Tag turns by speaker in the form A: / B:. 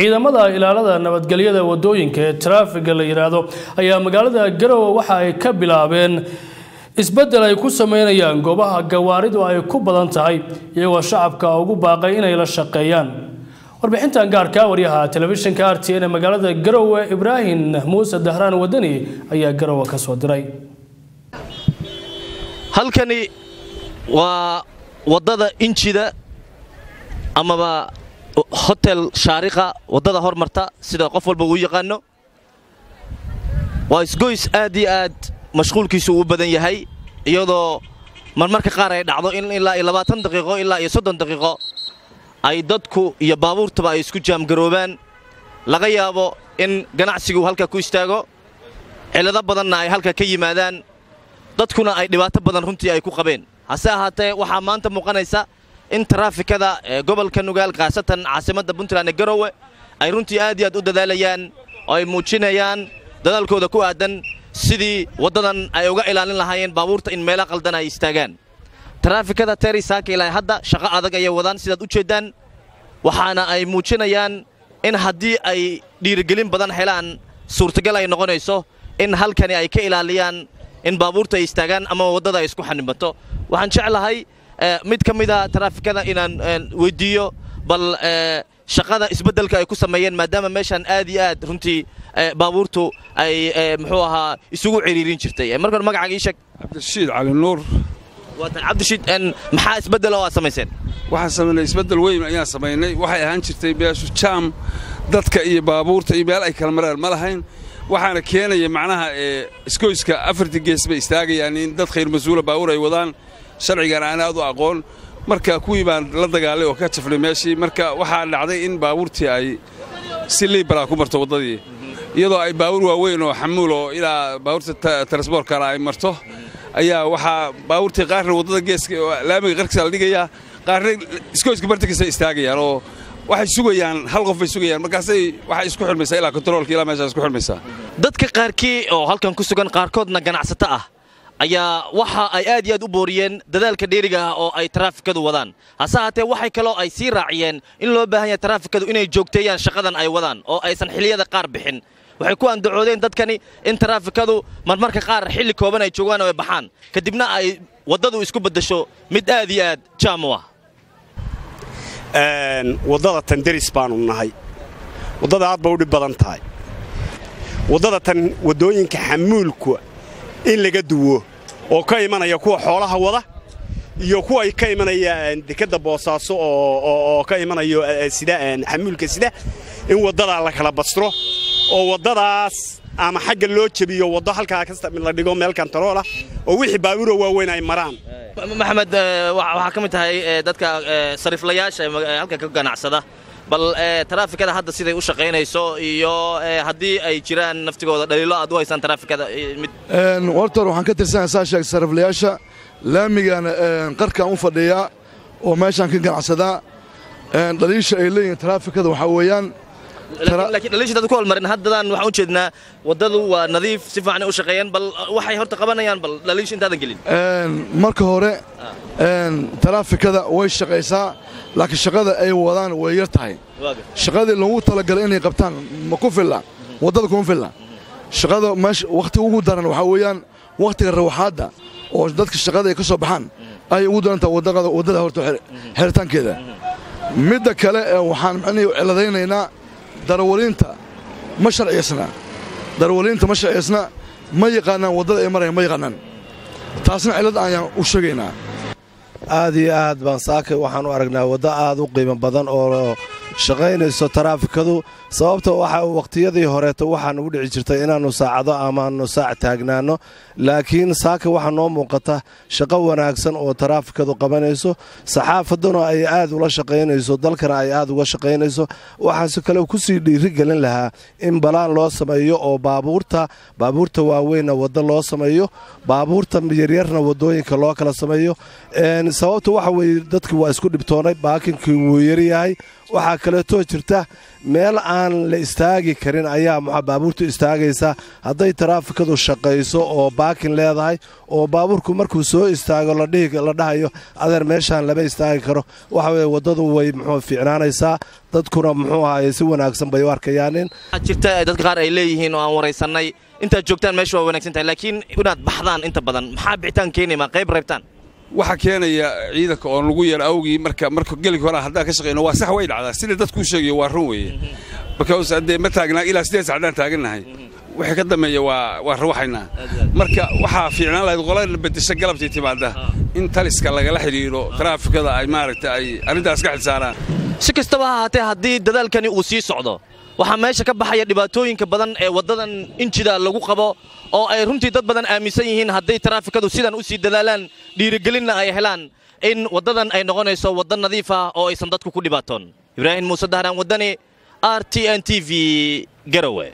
A: ciidamada ilaalada nabadgelyada waddooyinka ee taraafiga la yidhaahdo ayaa magaalada garowe waxa ay ka bilaabeen isbeddel ay ku sameynayaan goobaha gawaaridu ay ku badan tahay iyagoo shacabka ugu baaqay inay la shaqeeyaan. Warbixintan gaarka waryaha telefishinka r t n ee magaalada garowe ibraahim muuse dahraan wadani ayaa garowe ka soo diray.
B: Halkani waa waddada injida amaba hotel shaariqa waddada hormarta sida qof walba uu yaqaano. Waa isgoys aad iyo aad mashquulkiisu uu badan yahay iyadoo marmarka qaar ay dhacdo in ilaa iyo labaatan daqiiqo ilaa iyo soddon daqiiqo ay dadku iyo baabuurtaba ay isku jaamgaroobaan. Laga yaabo in ganacsigu halka ku istaago cillado badanna ay halka ka yimaadaan dadkuna ay dhibaato badan runtii ay ku qabeen. Hase ahaatee waxaa maanta muuqanaysa in taraafikada gobolka nugaal khaasatan caasimadda puntland ee garowe ay runtii aad iyo aad u dadaalayaan oo ay muujinayaan dadaalkooda ku aadan sidii waddadan ay uga ilaalin lahaayeen baabuurta in meelo qaldan ay istaagaan. Taraafikada teri saaka ilaa hadda shaqo adag ayay wadaan sidaad u jeeddaan waxaana ay muujinayaan in haddii ay dhiirigelin badan helaan suurtagal ay noqonayso in halkani ay ka ilaaliyaan in baabuurta ay istaagaan ama waddada ay isku xanibato waxaan jeclahay mid ka mida taraafikada inaan weyddiiyo bal shaqada isbeddelka ay ku sameeyeen maadaama meeshaan aad iyo aad runtii baabuurtu ay muxuu ahaa isugu ciriirin jirtay. Markan magacaaga ii sheeg.
C: Cabdirashiid cali nuur.
B: Waatan cabdirashiid maxaa isbeddel oo aad samayseen?
C: Waxaan samaynay isbeddel weyn ayaan samaynay. Waxay ahaan jirtay meeshu jaam dadka iyo baabuurta iyo meel ay kala maraan ma lahayn waxaana keenaya macnaha iskoyska afartii gees bay istaagayaan in dad khayr mas'uula baabuur ay wadaan sharcigan aan aad u aqoon. Marka kuwii baan la dagaalay oo ka jafnay meeshii marka waxaa dhacday in baabuurtii ay si liibara ku marto waddadii. Iyadoo ay baabuur waaweyn oo xamuul oo ilaa baabuurta transboortkana ay marto ayaa waxaa baabuurtii qaarna waddada geeska laamiga qarkiisa la dhigayaa qaarna iskooyska bartankiisa istaagayaan oo waxay sugayaan hal qof bay sugayaan. Markaasay waxay isku xirmaysaa ilaa kontaroolka ilaa meeshaa isku xirmaysaa
B: dadka qaarkii oo halkan ku sugan qaarkoodna ganacsato ah ayaa waxa ay aad iyo aad u booriyeen dadaalka dheeriga ah oo ay taraafikadu wadaan. Hase haatee waxay kaloo ay sii raaciyeen in loo baahan yahay taraafikadu inay joogteeyaan shaqadan ay wadaan oo aysan xilliyada qaar bixin. Waxay ku andacoodeen dadkani in taraafikadu marmarka qaar xilli kooban ay joogaan oo ay baxaan. Kadibna ay waddadu isku beddesho mid aad iyo aad jaam u ah.
D: Waddada tan deris baanu nahay. Waddada aad ba u dhib badan tahay. Waddada tan waddooyinka xamuulka in laga duwo oo ka imanaya kuwa xoolaha wada iyo kuwa ka imanaya dekadda boosaaso oo ka imanayo sida xamuulka sida in waddadaa la kala bastro oo waddadaas ama xagga loo jebiyo waddo halkaa la dhigo meel kantaroolah oo wixii baabuuro waaweyn ay maraan.
B: Maxamed waxaa ka mid tahay dadka sariiflayaasha halka ka ganacsada bal taraafikada hadda siday u shaqaynayso iyo haddii ay jiraan naftigooda dhaliilo aad u haysaan taraafikada mid
E: horta waxaan ka tirsanahay saa sheeg sariiflayaasha laamigana qarkaan u fadhiyaa oo meeshaan ka ganacsadaa. Dhaliisha ay leeyihiin taraafikada waxaa weeyaan
B: laakiin dhaliisha dad ku hormarin haddadan waxaan u jeednaa waddadu waa nadiif si fiican u shaqeeyaan bal waxay horta qabanayaan bal dhaliisha intaadan gelin.
E: Marka hore taraafikada way shaqaysaa laakiin shaqada ay wadaan way yar tahay. Shaqadii loogu talagalay inay qabtaan ma ku filla waddada kuma filla. Shaqada meesha wakhti ugu daran waxaa weeyaan wakhtiga rawaxaadda oo dadka shaqada ay ka soo baxaan ayay ugu darantaha waddada horta xiritaankeeda midda kale waxaan micnihii ciladaynaynaa darawaliinta ma sharciyaysna darawaliinta ma sharciyaysna ma yaqaanaan waddada ay marayaan? Ma yaqaanaan. Taasna cillad ayaan u sheegaynaa
F: aad iyo aad baan saakay. Waxaan u aragnaa waddo aad u qiimo badan oo shaqaynayso taraafikadu sababta waxa wakhtiyadii horeeto waxaa nugu dhici jirtay inaannu saacado amaannu saac taagnaanno laakiin saaka waxaa noo muuqata shaqo wanaagsan oo taraafikadu qabanayso. Saxaafadduna ay aad ula shaqaynayso dalkana ay aad uga shaqaynayso. Waxaase kale ku sii dhiirigelin lahaa in balaan loo sameeyo oo baabuurta baabuurta waaweynna waddo loo sameeyo baabuurta yaryarna waddooyinka loo kala sameeyo. Sababta waxa weeye dadkii waa isku dhibtoonay baakinkii wuu yaryahay waxaa kaleetoo jirta meel aan la istaagi karin ayaa baabuurtu istaagaysa. Hadday taraafikadu shaqayso oo baakin leedahay oo baabuurku markuu soo istaago la dhahayo adeer meeshaan lama istaagi karo. Waxa weye waddadu way muxuu fiicnaanaysaa. Dadkuna muxuu ahaye si wanaagsan bay u arkayaanin.
B: Jirta dadka qaar ay leeyihiin oo aan waraysannay intaad joogtaan meesha waa wanaagsan tahay laakiin inaad baxdaan inta badan. Maxaa bixitaan keenaymaa qayb reebtaan
C: waxaa keenaya ciidanka oon lagu yar awgii marka marka gelinka hore haddaan ka shaqayno waa sax way dhacdaa. Sida dadkuu sheegayo waa run weeye. Because haddee ma taagnaa ilaa siddeed sac haddaan taagannahay wixii ka dambeeya waa waa rawaxaynaa marka waxaa fiicnaan lahayd qolana beddesho galabtii timaadda. In taliska lagala xidhiidho taraafikada ay maaragta ay arrintaas ka xilsaaraan
B: si kastaba ha ahaatee haddii dadaalkani uu sii socdo. Waxaa meesha ka baxaya dhibaatooyinka badan ee waddadan injida lagu qabo oo ay runtii dad badan aaminsan yihiin hadday taraafikadu sidan u sii dadaalaan dhiirigelinna ay helaan in waddadan ay noqonayso wadda nadiif ah oo aysan dadku ku dhibaatoon ibraahim muuse dahraan waddani r t n t v garowe